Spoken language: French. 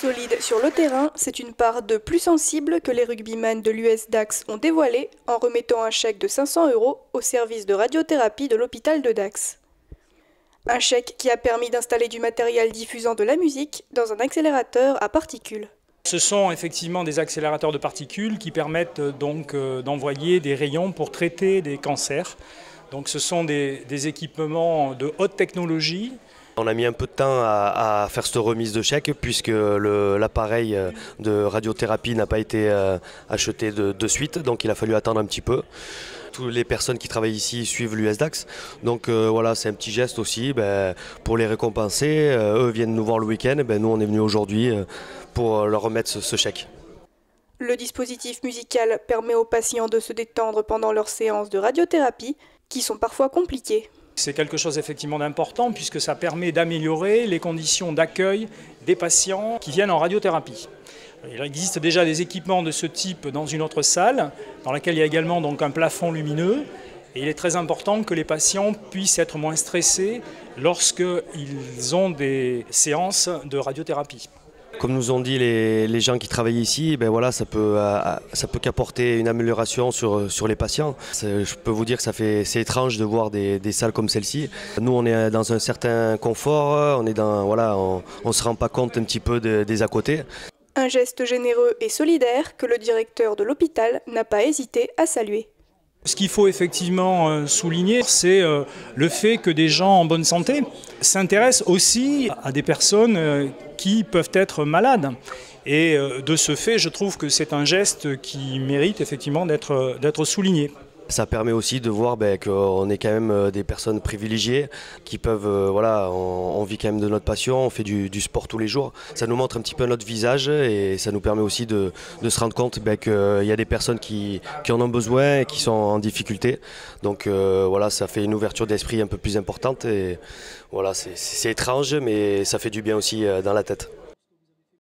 Solide sur le terrain, c'est une part de plus sensible que les rugbyman de l'US Dax ont dévoilé en remettant un chèque de 500 euros au service de radiothérapie de l'hôpital de Dax. Un chèque qui a permis d'installer du matériel diffusant de la musique dans un accélérateur à particules. Ce sont effectivement des accélérateurs de particules qui permettent euh, donc euh, d'envoyer des rayons pour traiter des cancers. Donc ce sont des, des équipements de haute technologie on a mis un peu de temps à, faire cette remise de chèque puisque l'appareil euh, de radiothérapie n'a pas été acheté de, suite, donc il a fallu attendre un petit peu. Toutes les personnes qui travaillent ici suivent l'USDAX, donc voilà, c'est un petit geste aussi ben, pour les récompenser. eux viennent nous voir le week-end, ben, nous on est venus aujourd'hui pour leur remettre ce, chèque. Le dispositif musical permet aux patients de se détendre pendant leurs séances de radiothérapie, qui sont parfois compliquées. C'est quelque chose effectivement d'important puisque ça permet d'améliorer les conditions d'accueil des patients qui viennent en radiothérapie. Il existe déjà des équipements de ce type dans une autre salle, dans laquelle il y a également un plafond lumineux. Et il est très important que les patients puissent être moins stressés lorsqu'ils ont des séances de radiothérapie. Comme nous ont dit les, gens qui travaillent ici, ben voilà, ça peut, euh, ça peut qu'apporter une amélioration sur, sur les patients. Je peux vous dire que c'est étrange de voir des, salles comme celle-ci. Nous, on est dans un certain confort, on est se rend pas compte un petit peu des à côté. Un geste généreux et solidaire que le directeur de l'hôpital n'a pas hésité à saluer. Ce qu'il faut effectivement euh, souligner, c'est euh, le fait que des gens en bonne santé s'intéressent aussi à des personnes euh, qui peuvent être malades. Et de ce fait, je trouve que c'est un geste qui mérite effectivement d'être souligné. Ça permet aussi de voir ben, qu'on est quand même euh, des personnes privilégiées qui peuvent, euh, voilà, on, vit quand même de notre passion, on fait du, sport tous les jours. Ça nous montre un petit peu notre visage et ça nous permet aussi de, se rendre compte ben, qu'il y a des personnes qui, en ont besoin et qui sont en difficulté. Donc euh, voilà, ça fait une ouverture d'esprit un peu plus importante et voilà, c'est étrange mais ça fait du bien aussi dans la tête.